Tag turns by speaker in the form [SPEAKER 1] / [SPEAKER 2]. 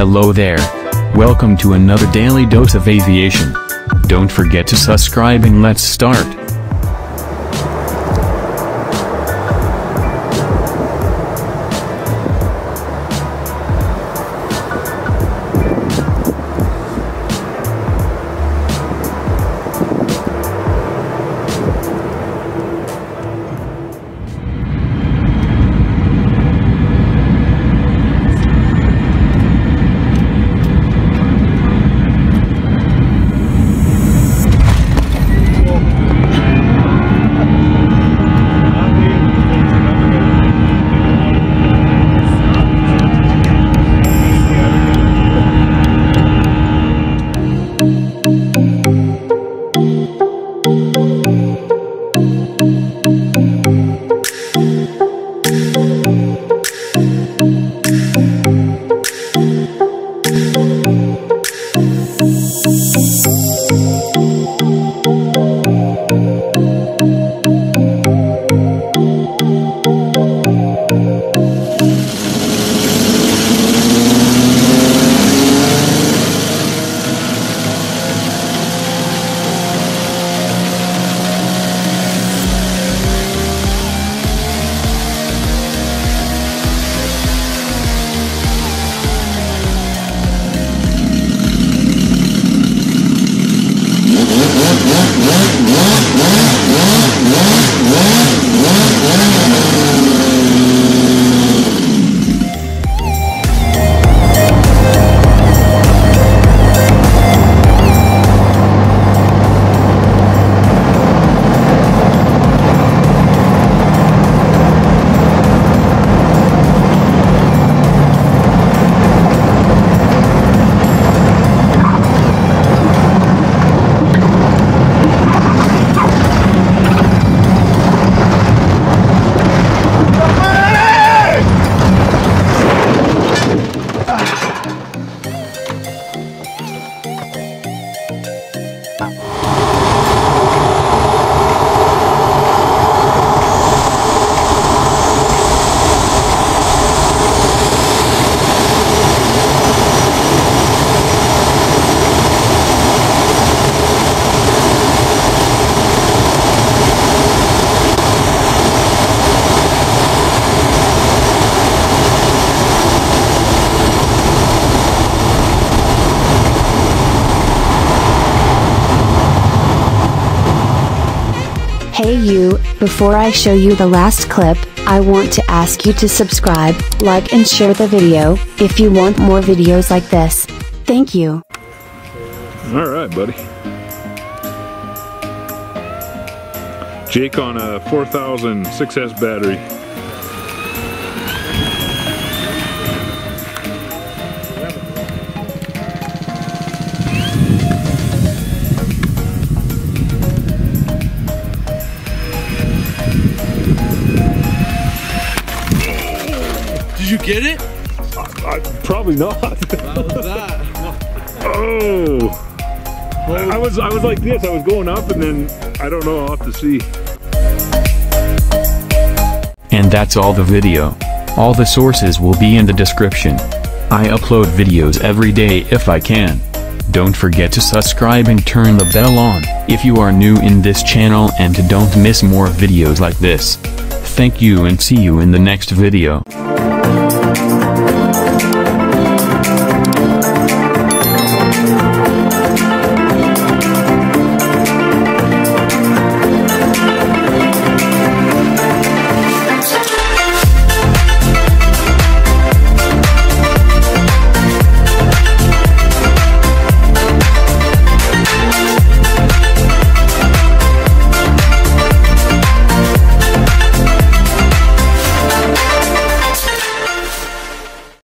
[SPEAKER 1] Hello there. Welcome to another daily dose of aviation. Don't forget to subscribe and let's start.
[SPEAKER 2] Hey you, before I show you the last clip, I want to ask you to subscribe, like and share the video, if you want more videos like this. Thank you.
[SPEAKER 3] All right, buddy. Jake on a 4000 6S battery.
[SPEAKER 4] Get it?
[SPEAKER 3] I, probably not.
[SPEAKER 4] How was that?
[SPEAKER 3] oh. I was I was like this. I was going up and then I don't know. I'll have to see.
[SPEAKER 1] And that's all the video. All the sources will be in the description. I upload videos every day if I can. Don't forget to subscribe and turn the bell on, if you are new in this channel and to don't miss more videos like this. Thank you and see you in the next video. Thank you.